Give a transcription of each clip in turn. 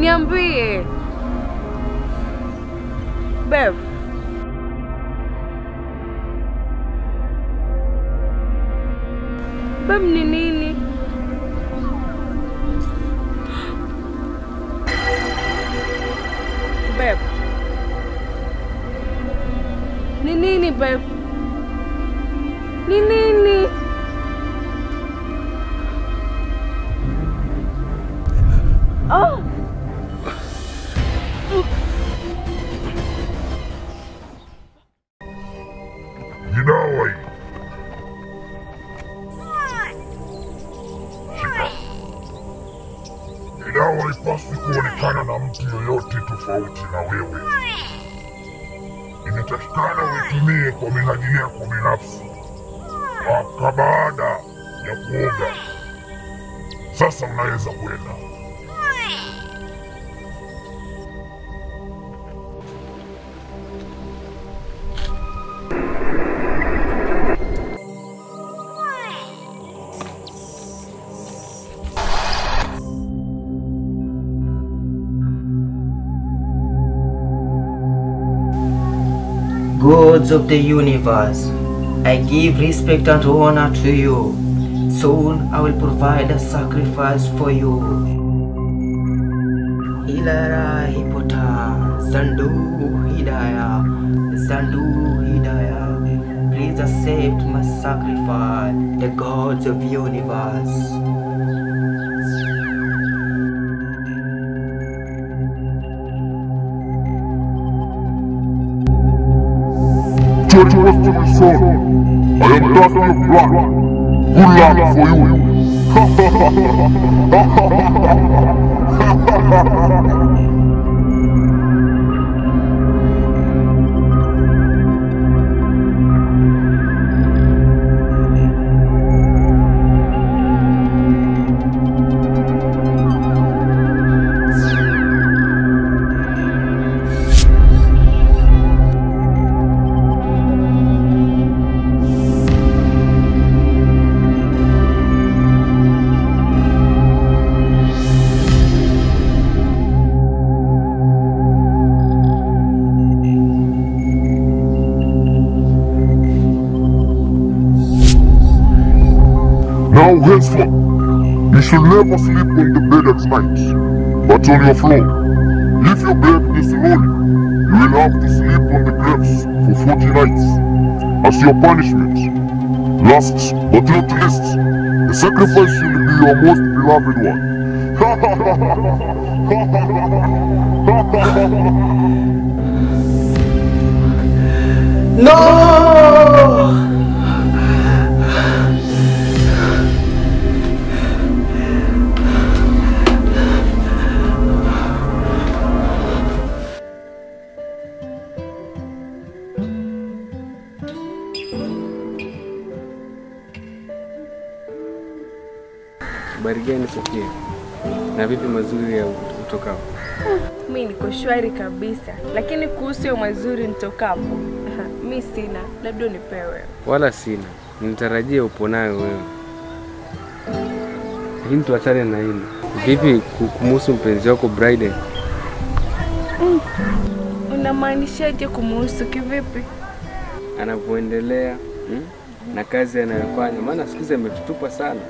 niambie Bev. Bev ni nini? Bev. Ni nini Bev? Ni nini? Oh. Dawa haipaswi kuonekana na mtu yoyote tofauti na wewe. Inatakikana uitumie kwa minajili yako binafsi, mpaka baada ya kuoga. Sasa unaweza kwenda. Gods of the universe, I give respect and honor to you. Soon I will provide a sacrifice for you. Ilara Hipota, Zandu Hidaya, Zandu Hidaya. Please accept my sacrifice, the gods of universe. your trusty son. I am Dusty Black. Good luck for you. Ha ha ha ha ha ha ha ha ha ha ha Now henceforth, you shall never sleep on the bed at night, but on your floor. If your bed is lonely, you will have to sleep on the graves for 40 nights as your punishment. Last but not least, the sacrifice will be your most beloved one. No! Habari gani Sofia? Na vipi mazuri ya utokao? Mi niko shwari kabisa, lakini kuhusu ya mazuri nitokapo, mi sina, labda unipewe. Wala sina, nitarajia upo nayo wewe. Lakini tuachane na hili. Vipi kumuhusu mpenzi wako Bryden? Unamaanishaje kumuhusu kivipi? anavyoendelea hmm? na kazi anayofanya, maana siku hizi ametutupa sana.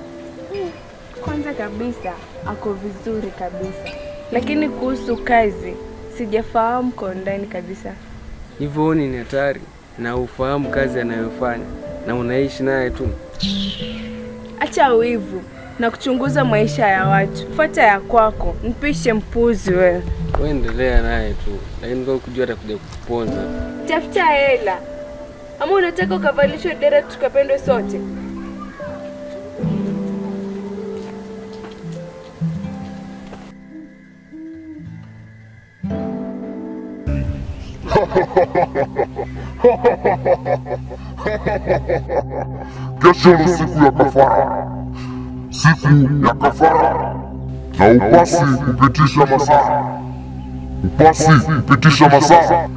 Kwanza kabisa ako vizuri kabisa, lakini kuhusu kazi sijafahamu kwa undani kabisa. Hivyo ni hatari na ufahamu kazi anayofanya na unaishi naye tu. Acha wivu na kuchunguza maisha ya watu, fuata ya kwako, mpishe mpuzi wewe. Wewe endelea naye tu, lakini kwa kujua atakuja kuponza. Tafuta hela, ama unataka ukavalishwa dera tukapendwe sote? Kesho ni siku ya kafara, siku ya kafara, na upasi kupitisha masaa, upasi kupitisha masaa.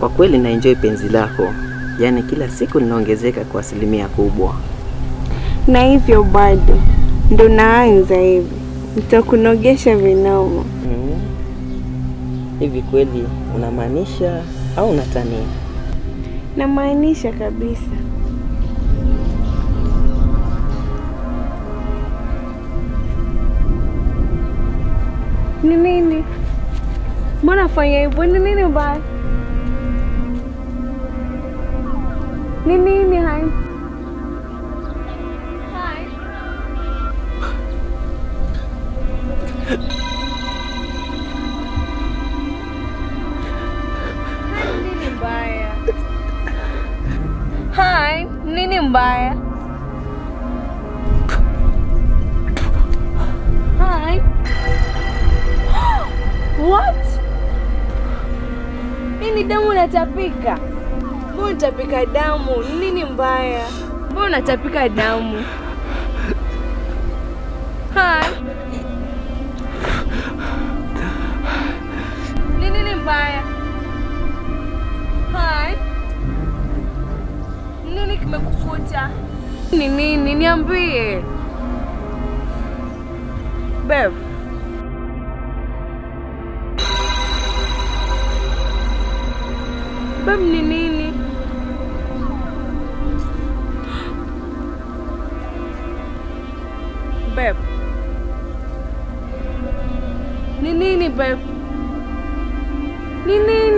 Kwa kweli na enjoy penzi lako, yaani kila siku linaongezeka kwa asilimia kubwa. Na hivyo bado ndo naanza hivi, nitakunogesha vinomo. Mm. Hivi kweli unamaanisha au unatania? Namaanisha kabisa. Ni nini? Mbona fanya hivyo? Ni nini baya? Hai? Hai. Hai, nini mbaya? Hai, nini mbaya? Hai. What? Hii ni damu unatapika? Mbona unatapika damu? Nini mbaya? Mbona unatapika damu? Hai. Ni nini mbaya? Hai. Nini kimekukuta? Ni nini? Niambie. Babe. Babe ni nini? Ni nini babe? Ni?